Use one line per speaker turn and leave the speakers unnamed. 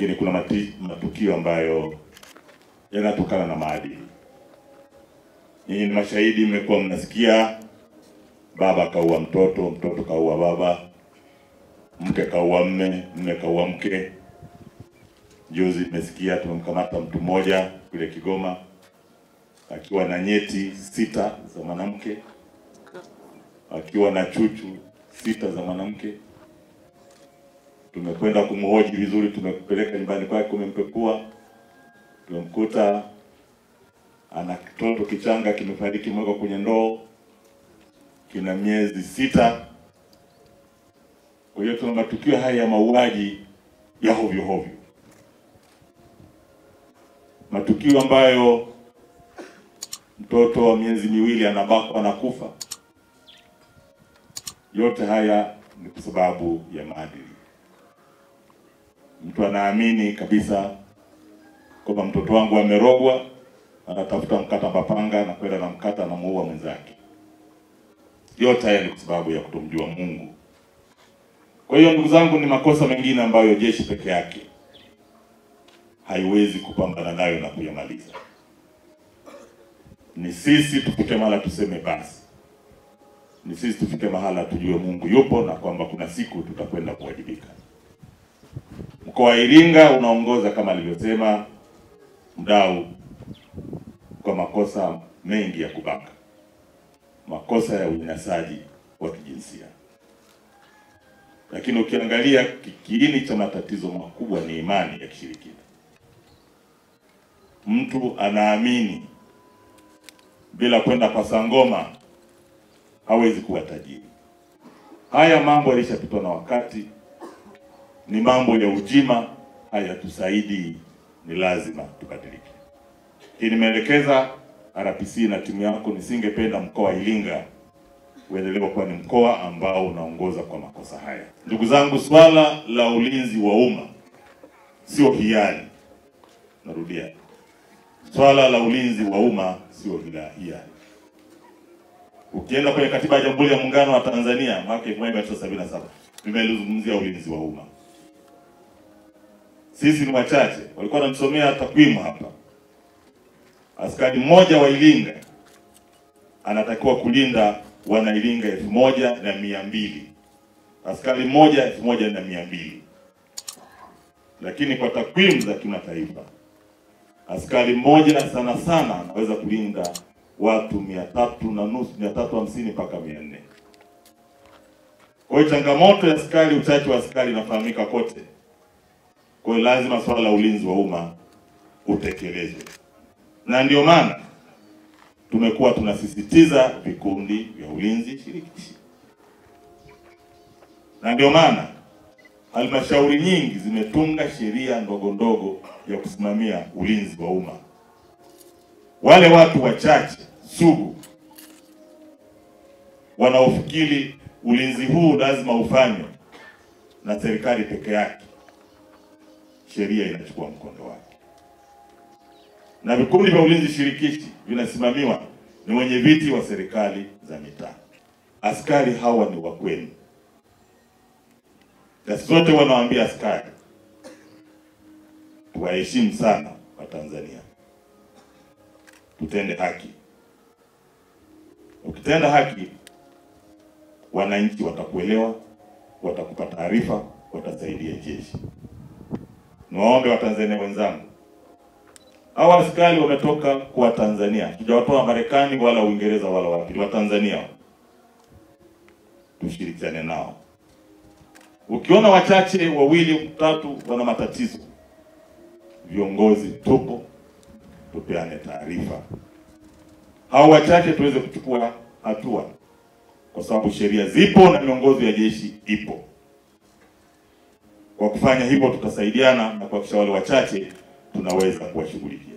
lakini kuna mati, matukio ambayo yanatokana na maadili. Nyinyi ni mashahidi, mmekuwa mnasikia baba kaua mtoto, mtoto kaua baba, mke kaua mme, mme kaua mke. Juzi mmesikia tumemkamata mtu mmoja kule Kigoma akiwa na nyeti sita za mwanamke, akiwa na chuchu sita za mwanamke. Tumekwenda kumhoji vizuri, tumekupeleka nyumbani kwake, kumempekua, tumemkuta ana kitoto kichanga kimefariki, mweko kwenye ndoo, kina miezi sita. Kwa hiyo tuna matukio haya ya mauaji ya hovyo hovyo, matukio ambayo mtoto wa miezi miwili anabakwa anakufa. Yote haya ni kwa sababu ya maadili. Mtu anaamini kabisa kwamba mtoto wangu amerogwa, anatafuta mkata mapanga na kwenda na mkata na muua mwenzake. Yote haya ni kwa sababu ya kutomjua Mungu. Kwa hiyo ndugu zangu, ni makosa mengine ambayo jeshi peke yake haiwezi kupambana nayo na kuyamaliza. Ni sisi tufike mahala tuseme basi, ni sisi tufike mahala tujue Mungu yupo na kwamba kuna siku tutakwenda kuwajibika. Mkoa wa Iringa unaongoza kama alivyosema mdau kwa makosa mengi ya kubaka, makosa ya unyanyasaji wa kijinsia, lakini ukiangalia kiini cha matatizo makubwa ni imani ya kishirikina. Mtu anaamini bila kwenda kwa sangoma hawezi kuwa tajiri. Haya mambo yalishapitwa na wakati, ni mambo ya ujima, hayatusaidii, ni lazima tubadilike. Hii nimeelekeza RPC na timu yako, nisingependa mkoa wa Iringa uendelee kuwa ni mkoa ambao unaongoza kwa makosa haya. Ndugu zangu, swala la ulinzi wa umma sio hiari. Narudia, swala la ulinzi wa umma sio hiari. Ukienda kwenye katiba ya Jamhuri ya Muungano wa Tanzania mwaka 1977 nimelizungumzia ulinzi wa umma. Sisi ni wachache, walikuwa wanamsomea takwimu hapa. Askari mmoja wa Iringa anatakiwa kulinda wana Iringa elfu moja na mia mbili askari mmoja elfu moja na mia mbili lakini kwa takwimu za kimataifa askari mmoja sana sana anaweza kulinda watu mia tatu na nusu mia tatu hamsini mpaka mia nne Kwa hiyo changamoto ya askari, uchache wa askari inafahamika kote. Kwa hiyo lazima swala la ulinzi wa umma utekelezwe, na ndio maana tumekuwa tunasisitiza vikundi vya ulinzi shirikishi, na ndio maana halmashauri nyingi zimetunga sheria ndogo ndogo ya kusimamia ulinzi wa umma. Wale watu wachache sugu wanaofikiri ulinzi huu lazima ufanywe na serikali peke yake, sheria inachukua mkondo wake, na vikundi vya ulinzi shirikishi vinasimamiwa ni wenye viti wa serikali za mitaa. Askari hawa ni wa kwenu, na sote wanawaambia askari tuwaheshimu sana Watanzania, tutende haki. Ukitenda haki, wananchi watakuelewa, watakupa taarifa, watasaidia jeshi. Niwaombe Watanzania wenzangu, hawa askari wametoka kwa Tanzania, tujawatoa Marekani wala Uingereza wala wapi, wa Tanzania. Tushirikiane nao. Ukiona wachache wawili tatu wana matatizo, viongozi tupo, tupeane taarifa, hao wachache tuweze kuchukua hatua, kwa sababu sheria zipo na miongozo ya jeshi ipo. Kwa kufanya hivyo, tutasaidiana na kuhakikisha wale wachache tunaweza kuwashughulikia.